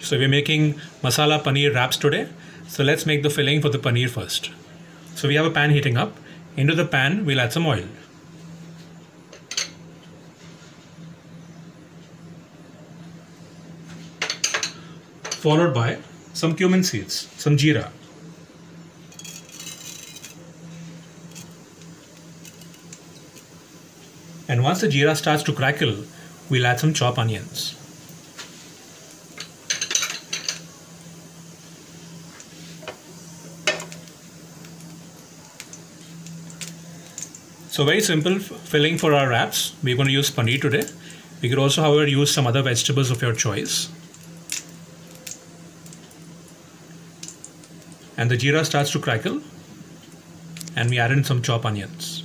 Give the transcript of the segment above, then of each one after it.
So we're making masala paneer wraps today. So let's make the filling for the paneer first. So we have a pan heating up. Into the pan, we'll add some oil. Followed by some cumin seeds, some jeera. And once the jeera starts to crackle, we'll add some chopped onions. So very simple filling for our wraps. We're going to use paneer today. We could also, however, use some other vegetables of your choice. And the jeera starts to crackle. And we add in some chopped onions.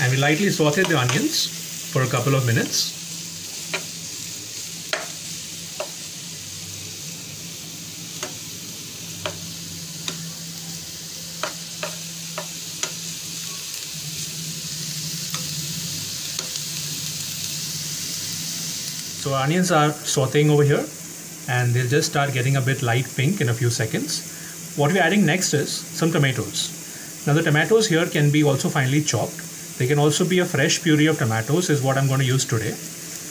and we lightly saute the onions for a couple of minutes. So onions are sauteing over here and they'll just start getting a bit light pink in a few seconds. What we're adding next is some tomatoes. Now the tomatoes here can be also finely chopped they can also be a fresh puree of tomatoes is what I'm going to use today.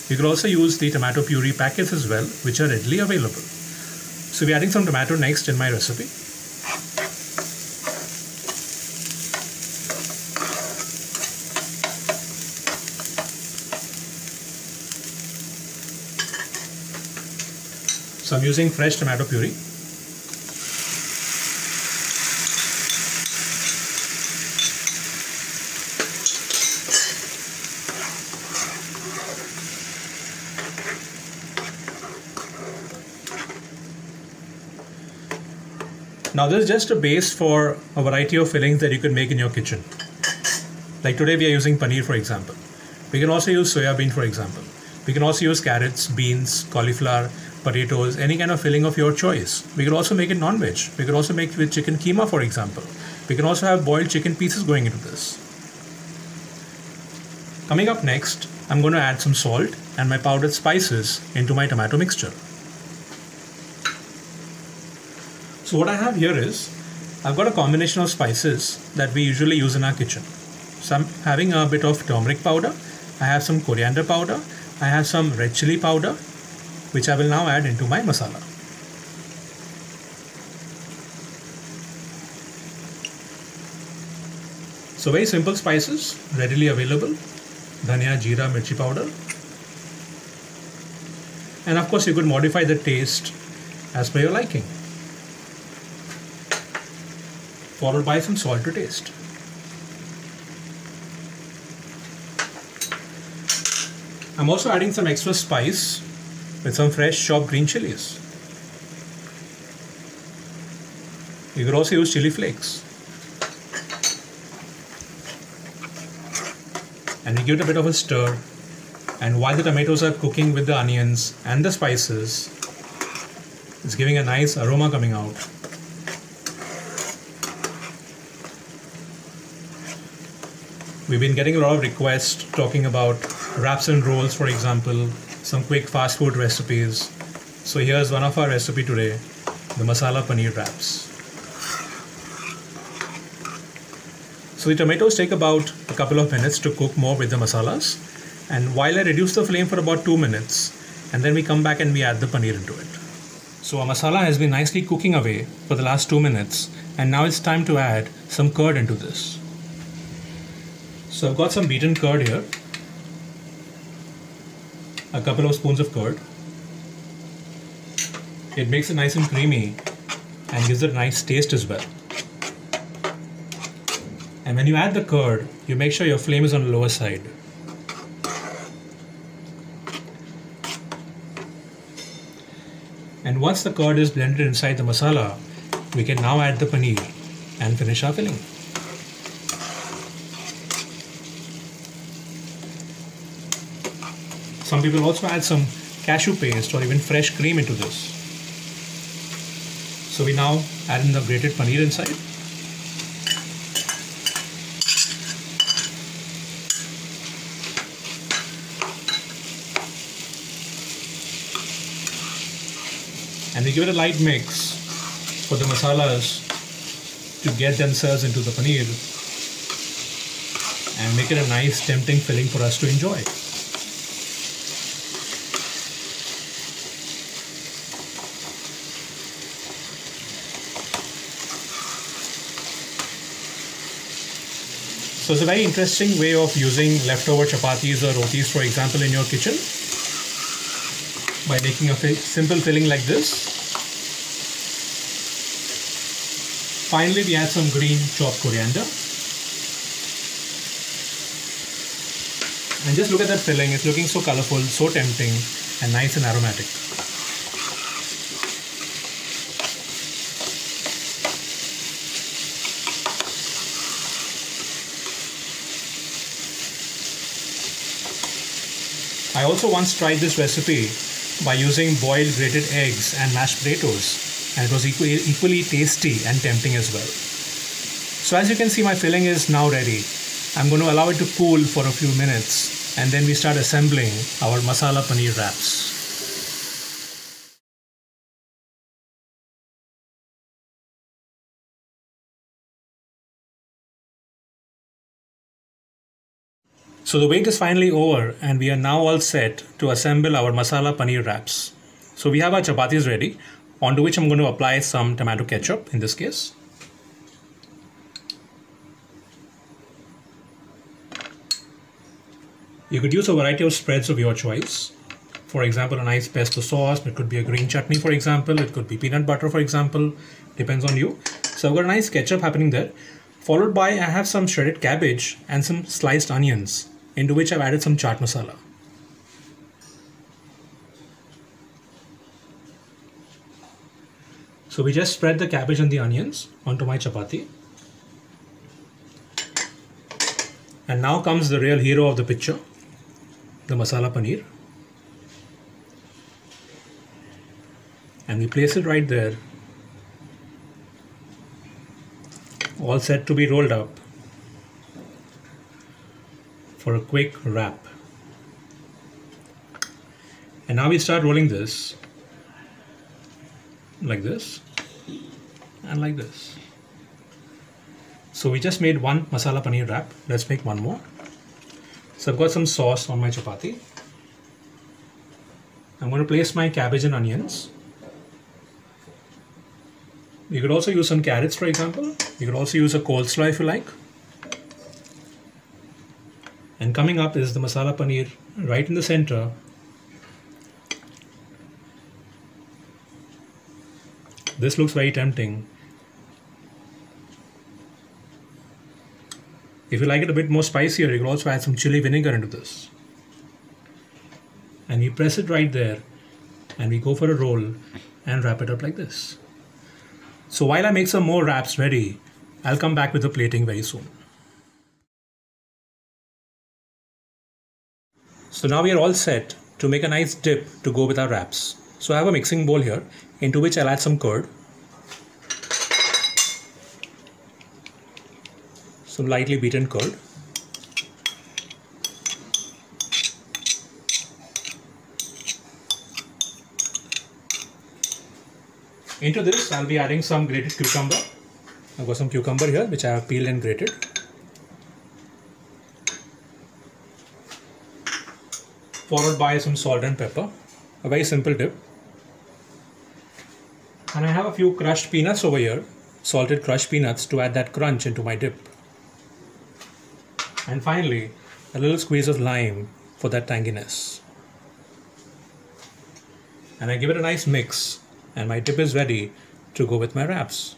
You can also use the tomato puree packets as well, which are readily available. So we're adding some tomato next in my recipe. So I'm using fresh tomato puree. Now this is just a base for a variety of fillings that you can make in your kitchen. Like today we are using paneer for example. We can also use soya bean for example. We can also use carrots, beans, cauliflower, potatoes, any kind of filling of your choice. We could also make it non-veg. We could also make with chicken keema for example. We can also have boiled chicken pieces going into this. Coming up next, I'm going to add some salt and my powdered spices into my tomato mixture. So what I have here is, I've got a combination of spices that we usually use in our kitchen. So I'm having a bit of turmeric powder, I have some coriander powder, I have some red chili powder, which I will now add into my masala. So very simple spices, readily available. Dhania, jeera, mirchi powder. And of course you could modify the taste as per your liking followed by some salt to taste. I'm also adding some extra spice with some fresh chopped green chilies. You could also use chili flakes. And we give it a bit of a stir. And while the tomatoes are cooking with the onions and the spices, it's giving a nice aroma coming out. We've been getting a lot of requests talking about wraps and rolls, for example, some quick fast food recipes. So here's one of our recipe today, the masala paneer wraps. So the tomatoes take about a couple of minutes to cook more with the masalas. And while I reduce the flame for about two minutes, and then we come back and we add the paneer into it. So our masala has been nicely cooking away for the last two minutes, and now it's time to add some curd into this. So I've got some beaten curd here, a couple of spoons of curd. It makes it nice and creamy and gives it a nice taste as well. And when you add the curd, you make sure your flame is on the lower side. And once the curd is blended inside the masala, we can now add the paneer and finish our filling. Some people also add some cashew paste or even fresh cream into this. So we now add in the grated paneer inside. And we give it a light mix for the masalas to get themselves into the paneer and make it a nice tempting filling for us to enjoy. So it's a very interesting way of using leftover chapatis or rotis, for example, in your kitchen by making a simple filling like this. Finally, we add some green chopped coriander. And just look at that filling, it's looking so colorful, so tempting, and nice and aromatic. I also once tried this recipe by using boiled grated eggs and mashed potatoes and it was equally, equally tasty and tempting as well. So as you can see my filling is now ready. I'm going to allow it to cool for a few minutes and then we start assembling our masala paneer wraps. So the wait is finally over and we are now all set to assemble our masala paneer wraps. So we have our chapatis ready onto which I'm going to apply some tomato ketchup in this case. You could use a variety of spreads of your choice. For example, a nice pesto sauce, it could be a green chutney for example, it could be peanut butter for example, depends on you. So I've got a nice ketchup happening there. Followed by I have some shredded cabbage and some sliced onions into which I've added some chaat masala. So we just spread the cabbage and the onions onto my chapati. And now comes the real hero of the picture, the masala paneer. And we place it right there, all set to be rolled up for a quick wrap. And now we start rolling this like this and like this. So we just made one masala paneer wrap. Let's make one more. So I've got some sauce on my chapati. I'm going to place my cabbage and onions. You could also use some carrots, for example. You could also use a coleslaw if you like. And coming up is the masala paneer right in the center. This looks very tempting. If you like it a bit more spicier, you can also add some chili vinegar into this. And you press it right there and we go for a roll and wrap it up like this. So while I make some more wraps ready, I'll come back with the plating very soon. So now we are all set to make a nice dip to go with our wraps. So I have a mixing bowl here into which I'll add some curd. Some lightly beaten curd. Into this I'll be adding some grated cucumber. I've got some cucumber here which I have peeled and grated. Followed by some salt and pepper. A very simple dip. And I have a few crushed peanuts over here, salted crushed peanuts to add that crunch into my dip. And finally, a little squeeze of lime for that tanginess. And I give it a nice mix and my dip is ready to go with my wraps.